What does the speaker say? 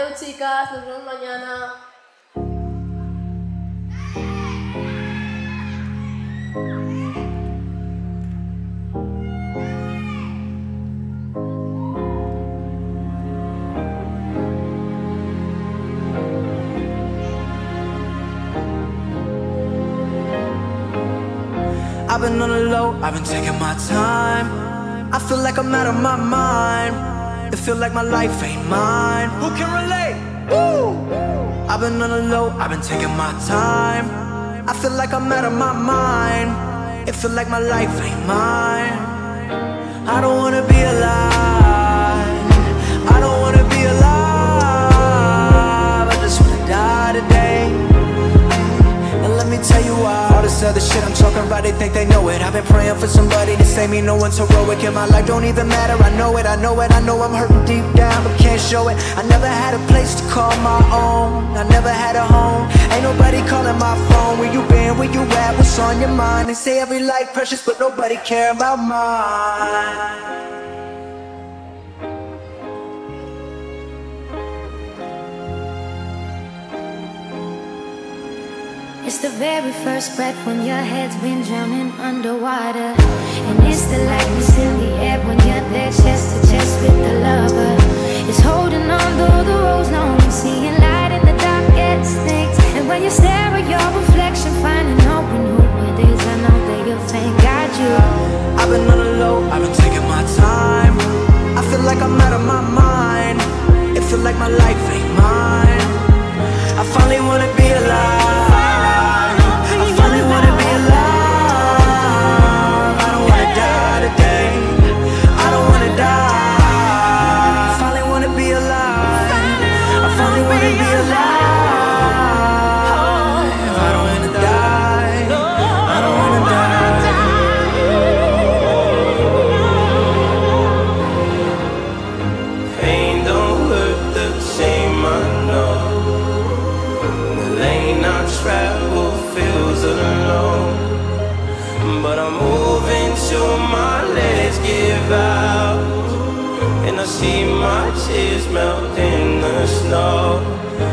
Adiós, chicas. Nos vemos mañana. I've been on the low, I've been taking my time. I feel like I'm out of my mind. It feel like my life ain't mine. Who can relate? Woo! I've been on the low, I've been taking my time. I feel like I'm out of my mind. It feel like my life ain't mine. I don't wanna be alive. This other shit I'm talking about, they think they know it. I've been praying for somebody to save me, no one's heroic. And my life don't even matter, I know it, I know it I know I'm hurting deep down, but can't show it. I never had a place to call my own I never had a home, ain't nobody calling my phone Where you been, where you at, what's on your mind? They say every life precious, but nobody care about mine It's the very first breath when your head's been drowning underwater. And it's the lightness in the air when you're there chest to chest with the lover. It's holding on though the road's long, seeing light in the darkest things. And when you stare at your reflection, finding out when who it is, I know that you'll thank God you. I've been on the low, see my tears melt in the snow.